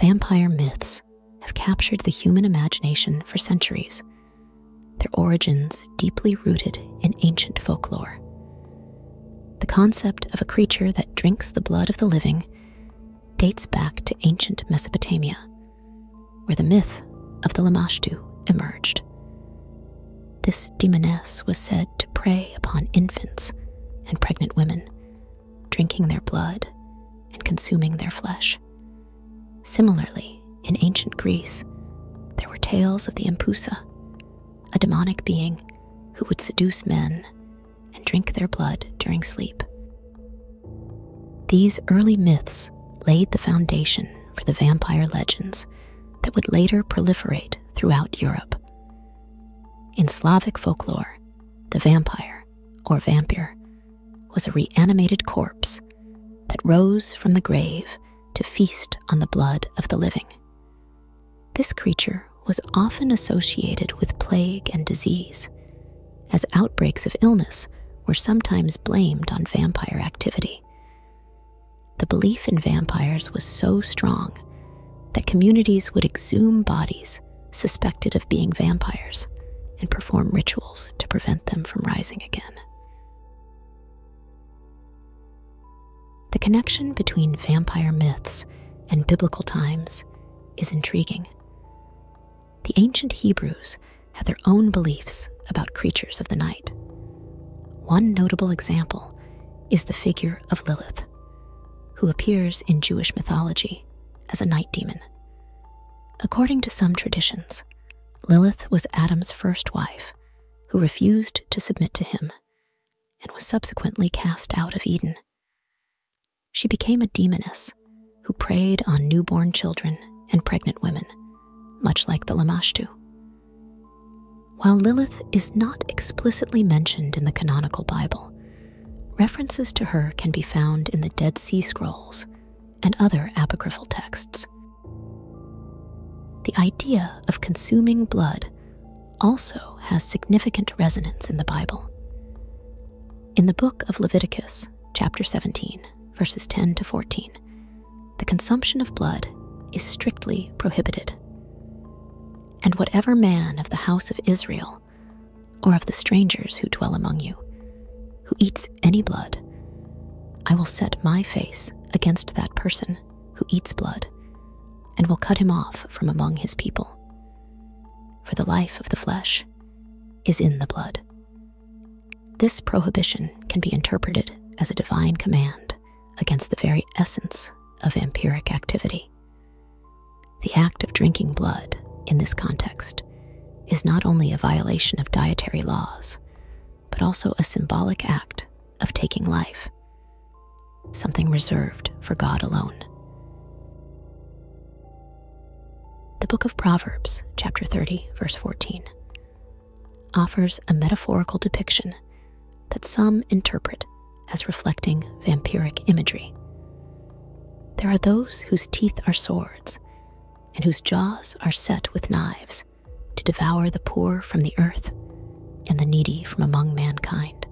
vampire myths have captured the human imagination for centuries, their origins deeply rooted in ancient folklore. The concept of a creature that drinks the blood of the living dates back to ancient Mesopotamia, where the myth of the Lamashtu emerged. This demoness was said to prey upon infants and pregnant women, drinking their blood and consuming their flesh. Similarly, in ancient Greece, there were tales of the Empusa, a demonic being who would seduce men and drink their blood during sleep. These early myths laid the foundation for the vampire legends that would later proliferate throughout Europe. In Slavic folklore, the vampire, or vampire, was a reanimated corpse that rose from the grave to feast on the blood of the living. This creature was often associated with plague and disease, as outbreaks of illness were sometimes blamed on vampire activity. The belief in vampires was so strong that communities would exhume bodies suspected of being vampires and perform rituals to prevent them from rising again. Connection between vampire myths and biblical times is intriguing. The ancient Hebrews had their own beliefs about creatures of the night. One notable example is the figure of Lilith, who appears in Jewish mythology as a night demon. According to some traditions, Lilith was Adam's first wife who refused to submit to him and was subsequently cast out of Eden she became a demoness who preyed on newborn children and pregnant women, much like the Lamashtu. While Lilith is not explicitly mentioned in the canonical Bible, references to her can be found in the Dead Sea Scrolls and other apocryphal texts. The idea of consuming blood also has significant resonance in the Bible. In the book of Leviticus, chapter 17, verses 10 to 14, the consumption of blood is strictly prohibited. And whatever man of the house of Israel, or of the strangers who dwell among you, who eats any blood, I will set my face against that person who eats blood, and will cut him off from among his people. For the life of the flesh is in the blood. This prohibition can be interpreted as a divine command against the very essence of vampiric activity. The act of drinking blood in this context is not only a violation of dietary laws, but also a symbolic act of taking life, something reserved for God alone. The book of Proverbs, chapter 30, verse 14, offers a metaphorical depiction that some interpret as reflecting vampiric imagery. There are those whose teeth are swords and whose jaws are set with knives to devour the poor from the earth and the needy from among mankind.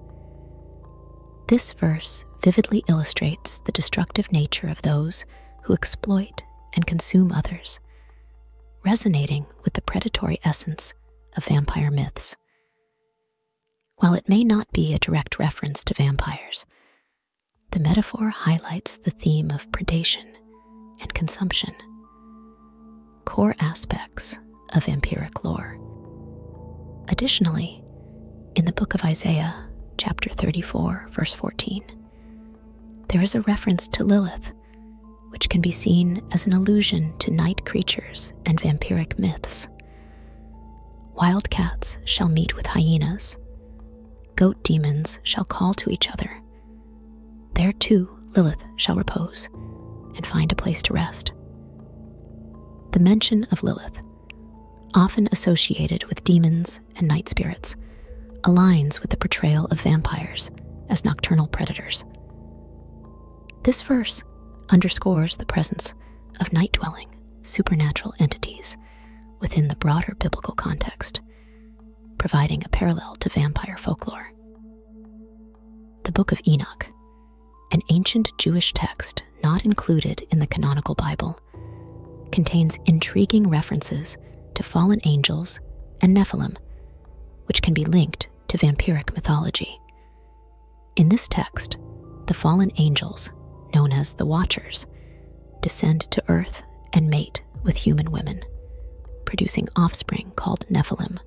This verse vividly illustrates the destructive nature of those who exploit and consume others, resonating with the predatory essence of vampire myths. While it may not be a direct reference to vampires, the metaphor highlights the theme of predation and consumption, core aspects of vampiric lore. Additionally, in the book of Isaiah, chapter 34, verse 14, there is a reference to Lilith, which can be seen as an allusion to night creatures and vampiric myths. Wildcats shall meet with hyenas goat demons shall call to each other. There too Lilith shall repose and find a place to rest. The mention of Lilith, often associated with demons and night spirits, aligns with the portrayal of vampires as nocturnal predators. This verse underscores the presence of night dwelling, supernatural entities within the broader biblical context providing a parallel to vampire folklore. The Book of Enoch, an ancient Jewish text not included in the canonical Bible, contains intriguing references to fallen angels and Nephilim, which can be linked to vampiric mythology. In this text, the fallen angels, known as the Watchers, descend to earth and mate with human women, producing offspring called Nephilim.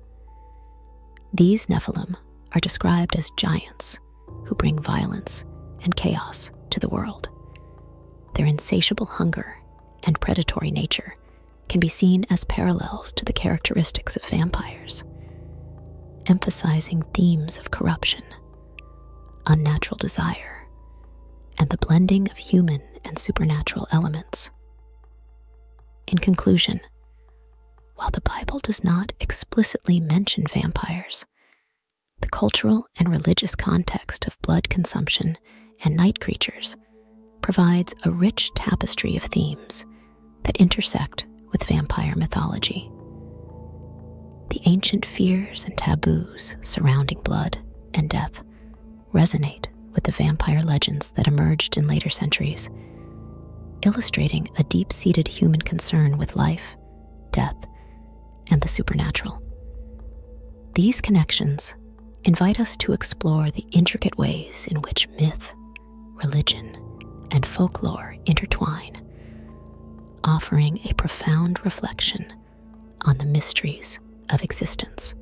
These Nephilim are described as giants who bring violence and chaos to the world. Their insatiable hunger and predatory nature can be seen as parallels to the characteristics of vampires, emphasizing themes of corruption, unnatural desire, and the blending of human and supernatural elements. In conclusion, while the Bible does not explicitly mention vampires, the cultural and religious context of blood consumption and night creatures provides a rich tapestry of themes that intersect with vampire mythology. The ancient fears and taboos surrounding blood and death resonate with the vampire legends that emerged in later centuries, illustrating a deep seated human concern with life, death, and the supernatural. These connections invite us to explore the intricate ways in which myth, religion, and folklore intertwine, offering a profound reflection on the mysteries of existence.